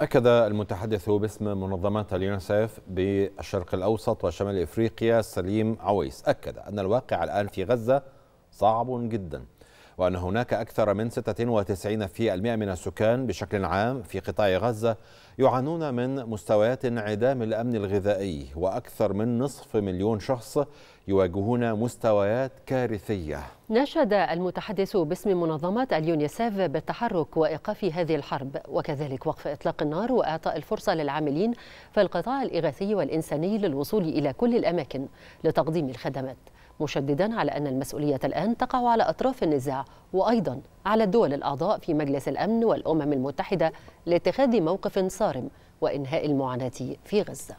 أكد المتحدث باسم منظمات اليونيسف بالشرق الأوسط وشمال إفريقيا سليم عويس أكد أن الواقع الآن في غزة صعب جدا. وأن هناك أكثر من 96% من السكان بشكل عام في قطاع غزة يعانون من مستويات انعدام الأمن الغذائي وأكثر من نصف مليون شخص يواجهون مستويات كارثية. نشد المتحدث باسم منظمة اليونيسيف بالتحرك وإيقاف هذه الحرب وكذلك وقف إطلاق النار وإعطاء الفرصة للعاملين في القطاع الإغاثي والإنساني للوصول إلى كل الأماكن لتقديم الخدمات. مشددا على أن المسؤولية الآن تقع على أطراف النزاع وأيضا على الدول الأعضاء في مجلس الأمن والأمم المتحدة لاتخاذ موقف صارم وإنهاء المعاناة في غزة.